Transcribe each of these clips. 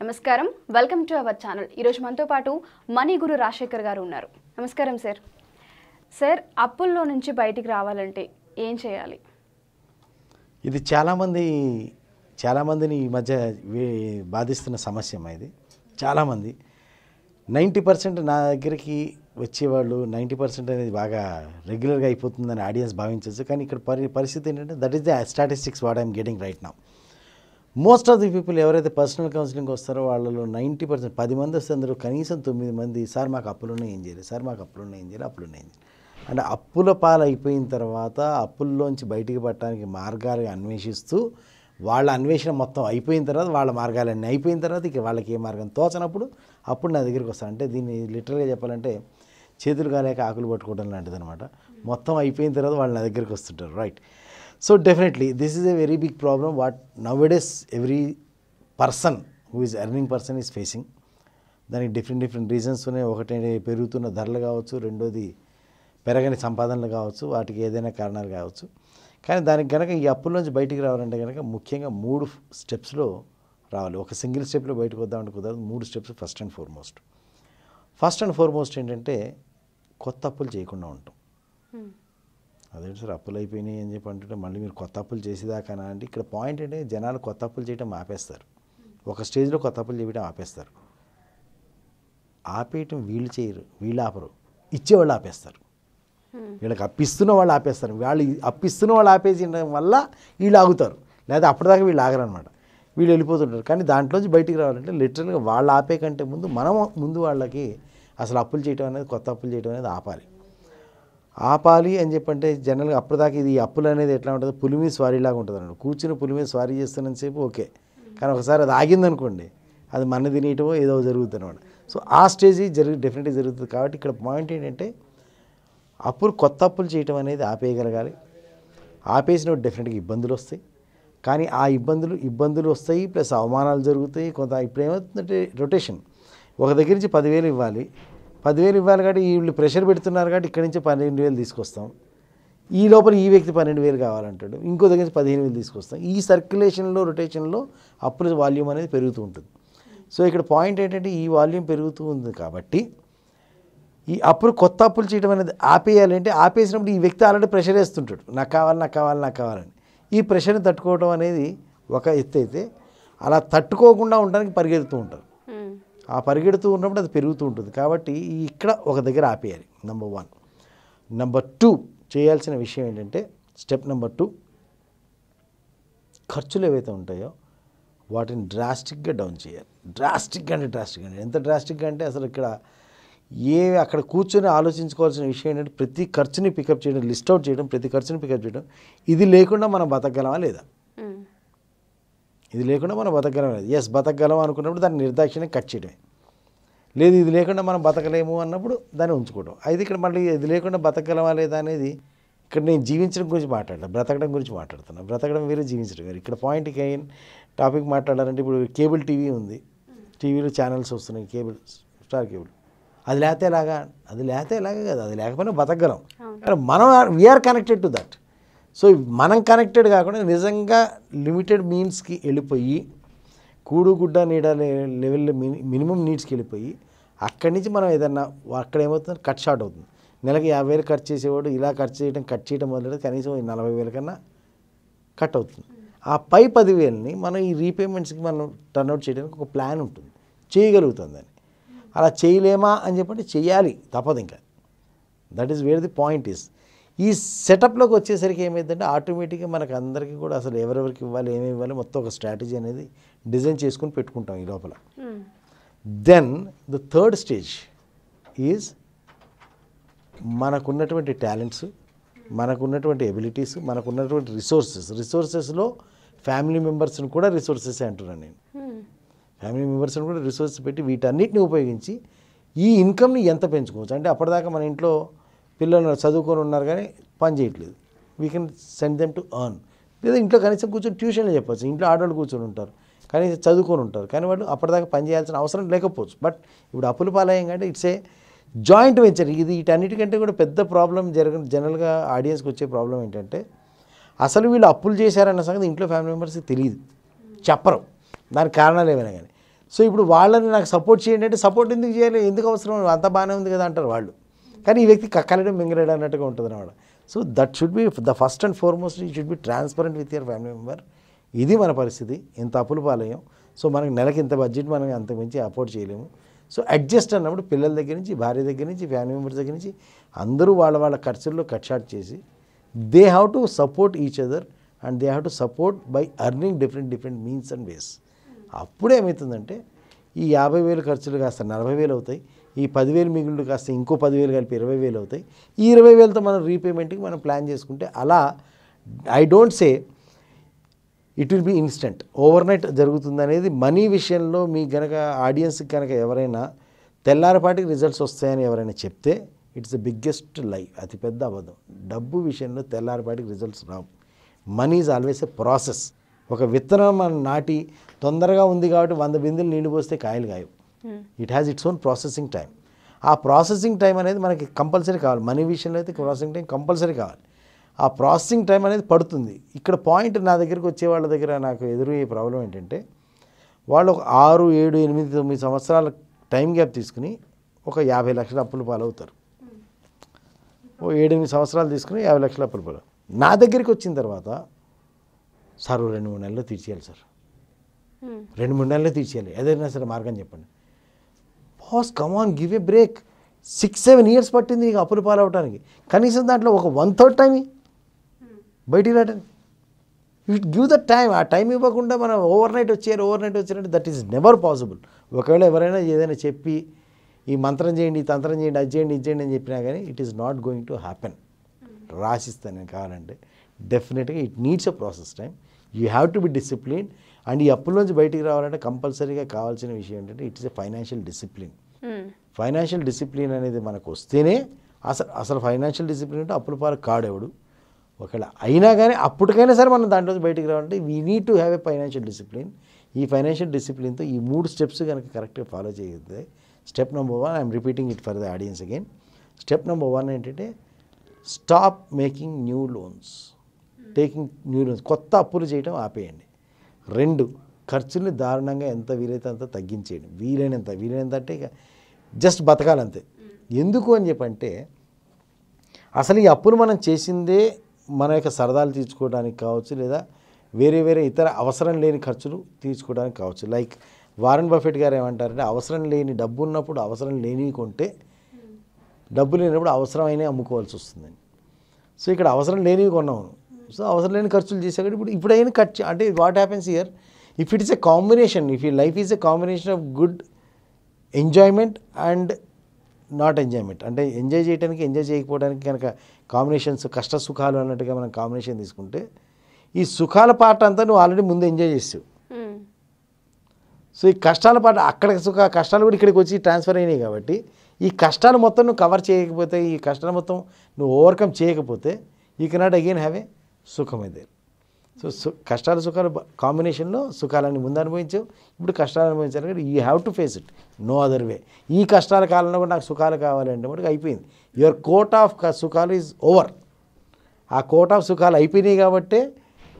నమస్కారం. Welcome to our channel ఈరోజు మనతో పాటు మనీ గురు రాజశేఖర్ గారు ఉన్నారు. నమస్కారం సార్ సార్ అప్పుల్లో నుంచి బయటికి రావాలంటే ఏం చేయాలి? ఇది చాలామంది చాలామందిని ఈ మధ్య బాధిస్తున్న సమస్య ఇది. చాలామంది నైంటీ పర్సెంట్ నా దగ్గరికి వచ్చేవాళ్ళు నైంటీ పర్సెంట్ అనేది బాగా రెగ్యులర్గా అయిపోతుందని ఆడియన్స్ భావించవచ్చు కానీ ఇక్కడ పరి పరిస్థితి ఏంటంటే that is the statistics what I'm getting right నా మోస్ట్ ఆఫ్ ది పీపుల్ ఎవరైతే పర్సనల్ కౌన్సిలింగ్ వస్తారో వాళ్ళలో నైంటీ పర్సెంట్ పది మంది వస్తే అందరూ కనీసం తొమ్మిది మంది సార్ మాకు అప్పులున్నాయి ఏం చేయాలి సార్ మాకు అప్పులున్నాయి ఏం చేయాలి అప్పులున్నాయి ఏం చేయాలి అంటే అప్పుల పాలు అయిపోయిన తర్వాత అప్పుల్లోంచి బయటికి పట్టడానికి మార్గాలు అన్వేషిస్తూ వాళ్ళ అన్వేషణ మొత్తం అయిపోయిన తర్వాత వాళ్ళ మార్గాలన్నీ అయిపోయిన తర్వాత ఇక వాళ్ళకి ఏ మార్గం? తోచనప్పుడు అప్పుడు నా దగ్గరికి వస్తాను అంటే దీన్ని లిటరల్గా చెప్పాలంటే చేతులు కాలేక ఆకులు పట్టుకోవడం లాంటిది అనమాట మొత్తం అయిపోయిన తర్వాత వాళ్ళు నా దగ్గరికి వస్తుంటారు. Right so definitely this is a very big problem what now days every person who is earning person is facing దానికి డిఫరెంట్ డిఫరెంట్ రీజన్స్ ఉన్నాయి ఒకటి పెరుగుతున్న ధరలు కావచ్చు రెండోది పెరగని సంపాదనలు కావచ్చు వాటికి ఏదైనా కారణాలు కావచ్చు. కానీ దానికి కనుక ఈ అప్పుల నుంచి బయటికి రావాలంటే కనుక ముఖ్యంగా మూడు స్టెప్స్లో రావాలి. ఒక సింగిల్ స్టెప్లో బయటకు వద్దామంటే కుదరదు మూడు steps first and foremost first and foremost ఏంటంటే కొత్త అప్పులు చేయకుండా ఉంటాం. Hmm. అదేంటి సార్ అప్పులు అయిపోయినాయి అని చెప్పి అంటుంటే మళ్ళీ మీరు కొత్త అప్పులు చేసేదాకానా అంటే ఇక్కడ పాయింట్ ఏంటంటే జనాలు కొత్త అప్పులు చేయడం ఆపేస్తారు. ఒక స్టేజ్లో కొత్త అప్పులు చేయడం ఆపేస్తారు. ఆపేయటం వీళ్ళు చేయరు వీళ్ళు ఆపరు. ఇచ్చేవాళ్ళు ఆపేస్తారు. వీళ్ళకి అప్పిస్తున్న వాళ్ళు ఆపేస్తారు. వాళ్ళు అప్పిస్తున్న వాళ్ళు ఆపేసిన వల్ల వీళ్ళు ఆగుతారు. లేదా అప్పటిదాకా వీళ్ళు ఆగరనమాట వీళ్ళు వెళ్ళిపోతుంటారు. కానీ దాంట్లోంచి బయటికి రావాలంటే లిటరల్గా వాళ్ళు ఆపే కంటే ముందు మనం ముందు వాళ్ళకి అసలు అప్పులు చేయడం అనేది కొత్త అప్పులు చేయడం అనేది ఆపాలి. ఆపాలి అని చెప్పంటే జనరల్గా అప్పటిదాకా ఇది అప్పులు అనేది ఎట్లా ఉంటుంది? పులి మీద స్వారీలాగా ఉంటుంది అన్నమాట కూర్చుని పులి మీద స్వారీ చేస్తున్నంతసేపు ఓకే. కానీ ఒకసారి అది ఆగిందనుకోండి అది మన తినేయటమో ఏదో జరుగుతుంది అనమాట సో ఆ స్టేజ్ జరుగు డెఫినెట్గా జరుగుతుంది కాబట్టి ఇక్కడ పాయింట్ ఏంటంటే అప్పులు కొత్త అప్పులు చేయటం అనేది ఆపేయగలగాలి. ఆపేసిన డెఫినెట్గా ఇబ్బందులు వస్తాయి. కానీ ఆ ఇబ్బందులు ఇబ్బందులు వస్తాయి ప్లస్ అవమానాలు జరుగుతాయి. కొంత ఇప్పుడు ఏమవుతుందంటే రొటేషన్ ఒక దగ్గర నుంచి పదివేలు ఇవ్వాలి. పదివేలు ఇవ్వాలి కాబట్టి వీళ్ళు ప్రెషర్ పెడుతున్నారు కాబట్టి ఇక్కడి నుంచి పన్నెండు వేలు తీసుకొస్తాం. ఈ లోపల ఈ వ్యక్తి పన్నెండు వేలు కావాలంటాడు. ఇంకో దగ్గర నుంచి పదిహేను వేలు తీసుకొస్తాం. ఈ సర్క్యులేషన్లో రొటేషన్లో అప్పుల వాల్యూమ్ అనేది పెరుగుతూ ఉంటుంది. సో ఇక్కడ పాయింట్ ఏంటంటే ఈ వాల్యూమ్ పెరుగుతూ ఉంది కాబట్టి ఈ అప్పులు కొత్త అప్పులు చేయడం అనేది ఆపేయాలంటే ఆపేసినప్పుడు ఈ వ్యక్తి ఆల్రెడీ ప్రెషర్ వేస్తుంటాడు. నాకు కావాలి నాకు కావాలి నాకు కావాలని. ఈ ప్రెషర్ని తట్టుకోవడం అనేది ఒక ఎత్తు అయితే అలా తట్టుకోకుండా ఉండడానికి పరిగెడుతూ ఉంటారు. ఆ పరిగెడుతూ ఉన్నప్పుడు అది పెరుగుతూ ఉంటుంది. కాబట్టి ఇక్కడ ఒక దగ్గర ఆపేయాలి నెంబర్ వన్ నెంబర్ టూ చేయాల్సిన విషయం ఏంటంటే స్టెప్ నెంబర్ టూ ఖర్చులు ఏవైతే ఉంటాయో వాటిని డ్రాస్టిక్గా డౌన్ చేయాలి. డ్రాస్టిక్గా అంటే డ్రాస్టిక్గా అంటే ఎంత డ్రాస్టిక్గా అంటే అసలు ఇక్కడ ఏ అక్కడ కూర్చొని ఆలోచించుకోవాల్సిన విషయం ఏంటంటే ప్రతి ఖర్చుని పికప్ చేయడం లిస్ట్ అవుట్ చేయడం ప్రతి ఖర్చుని పికప్ చేయడం ఇది లేకుండా మనం బతకగలమా లేదా? ఇది లేకుండా మనం బతకగలం లేదు. ఎస్ బతకగలం అనుకున్నప్పుడు దాన్ని నిర్దాక్షిణ్యం కట్ చేయడమే. లేదు ఇది లేకుండా మనం బతకలేము అన్నప్పుడు దాన్ని ఉంచుకోవడం. అయితే ఇక్కడ మళ్ళీ ఇది లేకుండా బతకగలమా లేదా అనేది ఇక్కడ నేను జీవించడం గురించి మాట్లాడలేదు బ్రతకడం గురించి మాట్లాడుతున్నా. బ్రతకడం వేరే జీవించడం వేరే. ఇక్కడ పాయింట్కి అయిన టాపిక్ మాట్లాడాలంటే ఇప్పుడు కేబుల్ టీవీ ఉంది. టీవీలో ఛానల్స్ వస్తున్నాయి కేబుల్ స్టార్ కేబుల్ అది లేతే ఎలాగా? అది లేతే ఎలాగా కదా. అది లేకపోయినా బతకగలం. మనం we're connected to that so మనం కనెక్టెడ్ కాకుండా నిజంగా లిమిటెడ్ మీన్స్కి వెళ్ళిపోయి కూడు గుడ్డ నీడ లెవెల్ మిని మినిమం నీడ్స్కి వెళ్ళిపోయి అక్కడి నుంచి మనం ఏదన్నా అక్కడ ఏమవుతుంది? కట్ షార్ట్ అవుతుంది. నెలకి యాభై వేలు ఖర్చు చేసేవాడు ఇలా ఖర్చు చేయడం కట్ చేయడం మొదలెడితే కనీసం నలభై వేల కన్నా కట్ అవుతుంది. ఆ పై పదివేలని మనం ఈ రీపేమెంట్స్కి మనం టర్న్అవుట్ చేయడానికి ఒక ప్లాన్ ఉంటుంది. చేయగలుగుతుందని అలా చేయలేమా అని చెప్పంటే చేయాలి తప్పదు ఇంకా. That is where the point is ఈ సెటప్లోకి వచ్చేసరికి ఏమైందంటే ఆటోమేటిక్గా మనకు అందరికీ కూడా అసలు ఎవరెవరికి ఇవ్వాలి ఏమేమి ఇవ్వాలి మొత్తం ఒక స్ట్రాటజీ అనేది డిజైన్ చేసుకుని పెట్టుకుంటాం ఈ లోపల. Then the third stage is మనకున్నటువంటి టాలెంట్స్ మనకున్నటువంటి ఎబిలిటీస్ మనకున్నటువంటి రిసోర్సెస్ రిసోర్సెస్లో ఫ్యామిలీ మెంబర్స్ని కూడా రిసోర్సెస్ అంటున్నాను నేను. ఫ్యామిలీ మెంబర్స్ని కూడా రిసోర్స్ పెట్టి వీటన్నిటిని ఉపయోగించి ఈ ఇన్కమ్ని ఎంత పెంచుకోవచ్చు? అంటే అప్పటిదాకా మన ఇంట్లో పిల్లలు చదువుకొని ఉన్నారు కానీ పని చేయట్లేదు. We can send them to earn లేదా ఇంట్లో కనీసం కూర్చొని ట్యూషన్లు చెప్పచ్చు. ఇంట్లో ఆడవాళ్ళు కూర్చొని ఉంటారు. కనీసం చదువుకొని ఉంటారు. కానీ వాళ్ళు అప్పటిదాకా పని చేయాల్సిన అవసరం లేకపోవచ్చు. బట్ ఇప్పుడు అప్పుల పాలయం కంటే ఇట్స్ ఏ జాయింట్ వెంచర్ ఇది వీటన్నిటికంటే కూడా పెద్ద ప్రాబ్లం జరగ జనరల్గా ఆడియన్స్కి వచ్చే ప్రాబ్లం ఏంటంటే అసలు వీళ్ళు అప్పులు చేశారన్న సంగతి ఇంట్లో ఫ్యామిలీ మెంబర్స్కి తెలియదు. చెప్పరు. దానికి కారణాలు ఏమైనా కానీ. సో ఇప్పుడు వాళ్ళని నాకు సపోర్ట్ చేయండి అంటే సపోర్ట్ ఎందుకు చేయాలి? ఎందుకు అవసరం? అంత బాగానే ఉంది కదా అంటారు వాళ్ళు. కానీ ఈ వ్యక్తి కక్కలడం మింగలేడు అన్నట్టుగా ఉంటుంది అనమాట so that should be the first and foremost you should be transparent with your family member. ఇది మన పరిస్థితి. ఇంత అప్పులు పాలయం సో మనకి నెలకి ఇంత బడ్జెట్ మనం అంత మించి అఫోర్డ్ చేయలేము. సో అడ్జస్ట్ అన్నప్పుడు పిల్లల దగ్గర నుంచి భార్య దగ్గర నుంచి ఫ్యామిలీ మెంబర్స్ దగ్గర నుంచి అందరూ వాళ్ళ వాళ్ళ ఖర్చుల్లో కట్ షార్ట్ చేసి they have to support each other and they have to support by earning different different means and ways. అప్పుడు ఏమవుతుందంటే ఈ యాభై వేలు ఖర్చులు కాస్త నలభై వేలు అవుతాయి. ఈ పదివేలు మిగులు కాస్త ఇంకో పదివేలు కలిపి ఇరవై వేలు అవుతాయి. ఈ ఇరవై వేలతో మనం రీపేమెంట్కి మనం ప్లాన్ చేసుకుంటే అలా I don't say it will be instant. Overnight జరుగుతుంది అనేది మనీ విషయంలో మీ కనుక ఆడియన్స్కి కనుక ఎవరైనా తెల్లారపాటికి రిజల్ట్స్ వస్తాయని ఎవరైనా చెప్తే ఇట్స్ ద బిగ్గెస్ట్ లై అతిపెద్ద అబద్ధం. డబ్బు విషయంలో తెల్లారపాటికి results Rao. Money is always a process. ఒక విత్తనం మనం నాటి తొందరగా ఉంది కాబట్టి వంద బిందులు నీళ్ళు పోస్తే కాయలు కాయవు. It has its own processing time ఆ ప్రాసెసింగ్ టైం అనేది మనకి కంపల్సరీ కావాలి. మనీ విషయంలో అయితే ప్రాసెసింగ్ టైం కంపల్సరీ కావాలి. ఆ ప్రాసెసింగ్ టైం అనేది పడుతుంది. ఇక్కడ పాయింట్ నా దగ్గరికి వచ్చే వాళ్ళ దగ్గర నాకు ఎదురయ్యే ప్రాబ్లం ఏంటంటే వాళ్ళు ఒక ఆరు ఏడు ఎనిమిది తొమ్మిది సంవత్సరాల టైం గ్యాప్ తీసుకుని ఒక యాభై లక్షల అప్పులు పాలవుతారు. ఓ ఏడెనిమిది సంవత్సరాలు తీసుకుని యాభై లక్షల అప్పులు పాలు. నా దగ్గరికి వచ్చిన తర్వాత సార్ రెండు మూడు నెలల్లో తీర్చేయాలి సార్. రెండు మూడు నెలల్లో తీర్చేయాలి. ఏదైనా సరే మార్గం చెప్పండి. Boss come on give a break six seven years పట్టింది నీకు అప్పులు పాలవటానికి. కనీసం దాంట్లో ఒక వన్ థర్డ్ టైం బయటికి రావడానికి యూ గివ్ ద టైం ఆ టైం ఇవ్వకుండా మనం ఓవర్ నైట్ వచ్చారు ఓవర్ నైట్ వచ్చారంటే దట్ ఈస్ నెవర్ పాసిబుల్ ఒకవేళ ఎవరైనా ఏదైనా చెప్పి ఈ మంత్రం చేయండి ఈ తంత్రం చేయండి అది చేయండి ఇది చేయండి అని చెప్పినా కానీ it is not going to happen రాసిస్తాను నేను కావాలంటే. డెఫినెట్గా it needs a process time you have to be discipline and ఈ అప్పుల్లోంచి బయటికి రావాలంటే కంపల్సరీగా కావాల్సిన విషయం ఏంటంటే it's a financial discipline. Financial discipline అనేది మనకు వస్తేనే అసలు అసలు ఫైనాన్షియల్ డిసిప్లిన్ అంటే అప్పుల పాలు కాడెవడు? ఒకవేళ అయినా కానీ అప్పటికైనా సరే మనం దాంట్లో బయటికి రావాలంటే we need to have a financial discipline ఈ ఫైనాన్షియల్ డిసిప్లిన్తో ఈ మూడు స్టెప్స్ కనుక కరెక్ట్గా ఫాలో చేయగలిగితే step number one I'm repeating it for the audience again step number one ఏంటంటే stop making new loans taking new loans కొత్త అప్పులు చేయడం ఆపేయండి. రెండు ఖర్చుల్ని దారుణంగా ఎంత వీలైతే అంత తగ్గించేయండి. వీలైనంత వీలైనంత అంటే ఇక జస్ట్ బతకాలంతే. ఎందుకు అని చెప్పంటే అసలు ఈ అప్పులు మనం చేసిందే మన యొక్క సరదాలు తీర్చుకోవడానికి కావచ్చు లేదా వేరే వేరే ఇతర అవసరం లేని ఖర్చులు తీర్చుకోవడానికి కావచ్చు. లైక్ వారన్ బఫెట్ గారు ఏమంటారంటే అవసరం లేని డబ్బు ఉన్నప్పుడు అవసరం లేనివి కొంటే డబ్బు లేనప్పుడు అవసరమైన అమ్ముకోవాల్సి వస్తుందని సో ఇక్కడ అవసరం లేనివి కొన్నాము సో అవసరం లేని ఖర్చులు చేసాక ఇప్పుడు ఇప్పుడైనా ఖర్చు అంటే what happens year if it is a combination if ఈ life is a combination of good enjoyment and not enjoyment అంటే ఎంజాయ్ చేయడానికి ఎంజాయ్ చేయకపోవడానికి కనుక కాంబినేషన్స్ కష్ట సుఖాలు అన్నట్టుగా మనం కాంబినేషన్ తీసుకుంటే ఈ సుఖాల పాట అంతా నువ్వు ఆల్రెడీ ముందు ఎంజాయ్ చేసావు సో ఈ కష్టాల పాట అక్కడ సుఖ కష్టాలు కూడా ఇక్కడికి వచ్చి ట్రాన్స్ఫర్ అయినాయి కాబట్టి ఈ కష్టాలు మొత్తం నువ్వు కవర్ చేయకపోతే ఈ కష్టాలు మొత్తం నువ్వు ఓవర్కమ్ చేయకపోతే you cannot again have a సుఖమైతే so సు కష్టాలు సుఖాలు కాంబినేషన్లో సుఖాలని ముందు అనుభవించావు. ఇప్పుడు కష్టాలు అనుభవించాలి కానీ you have to face it. No other way. ఈ కష్టాల కాలంలో కూడా నాకు సుఖాలు కావాలంటే మటుకు అయిపోయింది. యువర్ కోట్ ఆఫ్ సుఖాలు ఈజ్ ఓవర్. ఆ కోట్ ఆఫ్ సుఖాలు అయిపోయినాయి కాబట్టే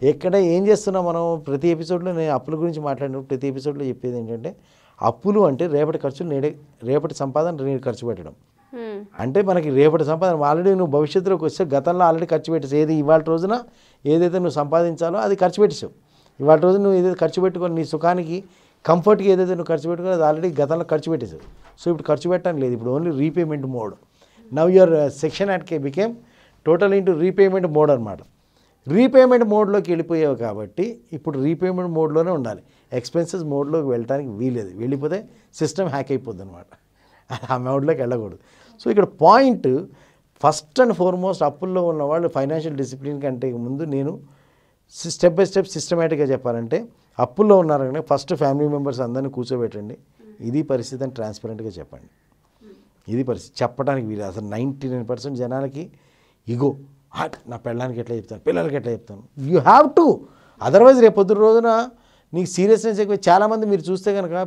ఎక్కడ ఏం చేస్తున్నాం మనం? ప్రతి ఎపిసోడ్లో నేను అప్పుల గురించి మాట్లాడినప్పుడు ప్రతి ఎపిసోడ్లో చెప్పేది ఏంటంటే అప్పులు అంటే రేపటి ఖర్చులు నేడే రేపటి సంపాదన నేడు ఖర్చు పెట్టడం. Hmm. అంటే మనకి రేపటి సంపాదన ఆల్రెడీ నువ్వు భవిష్యత్తులోకి వస్తే గతంలో ఆల్రెడీ ఖర్చు పెట్టేసి ఏది ఇవాళ రోజున ఏదైతే నువ్వు సంపాదించాలో అది ఖర్చు పెట్టేసావు. ఇవాళ రోజు నువ్వు ఏదైతే ఖర్చు పెట్టుకొని నీ సుఖానికి కంఫర్ట్కి ఏదైతే నువ్వు ఖర్చు పెట్టుకుని అది ఆల్రెడీ గతంలో ఖర్చు పెట్టేసావు. సో ఇప్పుడు ఖర్చు పెట్టడం లేదు. ఇప్పుడు only repayment mode now your section at K became total into repayment mode అనమాట రీపేమెంట్ మోడ్లోకి వెళ్ళిపోయావు కాబట్టి ఇప్పుడు రీపేమెంట్ మోడ్లోనే ఉండాలి. ఎక్స్పెన్సెస్ మోడ్లోకి వెళ్ళడానికి వీలేదు వెళ్ళిపోతే సిస్టమ్ హ్యాక్ అయిపోద్ది అనమాట ఆ మోడ్లోకి వెళ్ళకూడదు. సో ఇక్కడ పాయింట్ ఫస్ట్ అండ్ ఫార్మోస్ట్ అప్పుల్లో ఉన్న వాళ్ళు ఫైనాన్షియల్ డిసిప్లిన్ కంటే ముందు నేను స్టెప్ బై స్టెప్ సిస్టమేటిక్గా చెప్పాలంటే అప్పుల్లో ఉన్నారని ఫస్ట్ ఫ్యామిలీ మెంబర్స్ అందరినీ కూర్చోబెట్టండి. ఇది పరిస్థితి అని ట్రాన్స్పరెంట్గా చెప్పండి. ఇది పరిస్థితి. చెప్పడానికి వీలు అసలు నైంటీ నైన్ పర్సెంట్ జనాలకి ఇగో హాట్ నా పెళ్ళానికి ఎట్లా చెప్తాను? పిల్లలకి ఎట్లా చెప్తాను? యూ హ్యావ్ టు అదర్వైజ్ రేపు రోజున నీకు సీరియస్నెస్ ఎక్కువ. చాలామంది మీరు చూస్తే కనుక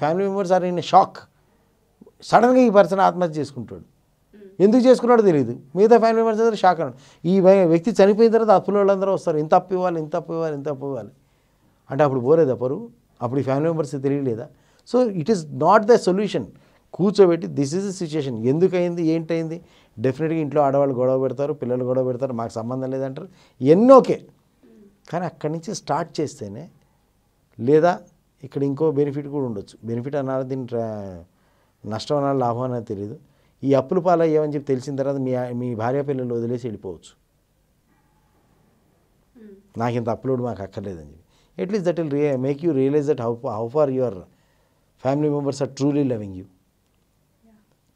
family members are in shock. సడన్గా ఈ పర్సన్ ఆత్మహత్య చేసుకుంటాడు. ఎందుకు చేసుకున్నాడో తెలియదు మిగతా ఫ్యామిలీ మెంబర్స్ అందరూ షాక్ అన్నాడు ఈ వ్యక్తి చనిపోయిన తర్వాత అప్పుల వాళ్ళందరూ వస్తారు. ఇంత అప్పు ఇవ్వాలి ఇంత అప్పు ఇవ్వాలి ఇంత అప్పు ఇవ్వాలి. అంటే అప్పుడు పోలేదా పరువు? అప్పుడు ఈ family members తెలియలేదా? So it is not the solution కూర్చోబెట్టి దిస్ ఈజ్ ద సిచ్యుయేషన్ ఎందుకయింది ఏంటైంది? డెఫినెట్గా ఇంట్లో ఆడవాళ్ళు గొడవ పెడతారు పిల్లలు గొడవ పెడతారు మాకు సంబంధం లేదంటారు. ఎన్నో ఓకే. కానీ అక్కడి నుంచి స్టార్ట్ చేస్తేనే లేదా ఇక్కడ ఇంకో బెనిఫిట్ కూడా ఉండొచ్చు. బెనిఫిట్ అన్నారు దీని నష్టం అనాలి లాభం అనేది తెలియదు ఈ అప్పుల పాలయ్యామని చెప్పి తెలిసిన తర్వాత మీ మీ భార్య పిల్లలు వదిలేసి వెళ్ళిపోవచ్చు. నాకు ఇంత అప్లోడ్ మాకు అక్కర్లేదని చెప్పి. At least that will really make you realize that how how far your family members are truly loving you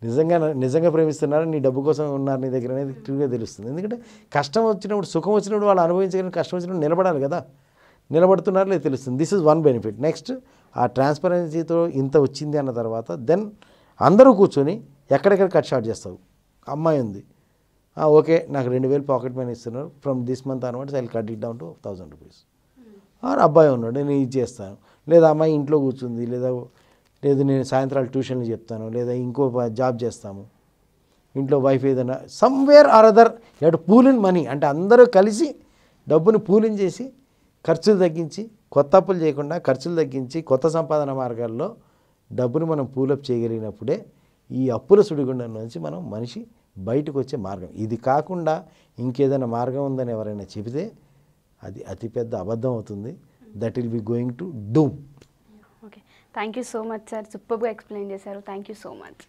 నిజంగా నిజంగా ప్రేమిస్తున్నారు? నీ డబ్బు కోసం ఉన్నారు నీ దగ్గర అనేది క్లియర్గా తెలుస్తుంది. ఎందుకంటే కష్టం వచ్చినప్పుడు సుఖం వచ్చినప్పుడు వాళ్ళు అనుభవించగలిగిన కష్టం వచ్చినప్పుడు నిలబడాలి కదా. నిలబడుతున్నారు లేదు తెలుస్తుంది. This is one benefit next ఆ ట్రాన్స్పరెన్సీతో ఇంత వచ్చింది అన్న తర్వాత దెన్ అందరూ కూర్చొని ఎక్కడెక్కడ కట్ షార్ట్ చేస్తావు? అమ్మాయి ఉంది. ఓకే నాకు రెండు వేలు పాకెట్ మనీ ఇస్తున్నారు. ఫ్రమ్ దిస్ మంత్ అనమాట I cut it down to thousand rupees. Or అబ్బాయి ఉన్నాడు నేను ఇది చేస్తాను. లేదా అమ్మాయి ఇంట్లో కూర్చుంది లేదా లేదు నేను సాయంత్రాలు ట్యూషన్లు చెప్తాను లేదా ఇంకో జాబ్ చేస్తాము. ఇంట్లో వైఫ్ ఏదైనా somewhere or other at pooling money. అంటే అందరూ కలిసి డబ్బుని పూలిన్ చేసి ఖర్చులు తగ్గించి కొత్త అప్పులు చేయకుండా ఖర్చులు తగ్గించి కొత్త సంపాదన మార్గాల్లో డబ్బును మనం పూలప్ చేయగలిగినప్పుడే ఈ అప్పుల సుడిగుండం నుంచి మనం మనిషి బయటకు వచ్చే మార్గం. ఇది కాకుండా ఇంకేదైనా మార్గం ఉందని ఎవరైనా చెబితే అది అతిపెద్ద అబద్ధం అవుతుంది. That will be going to doom okay thank you so much sir సూపర్గా ఎక్స్ప్లెయిన్ చేశారు. Thank you so much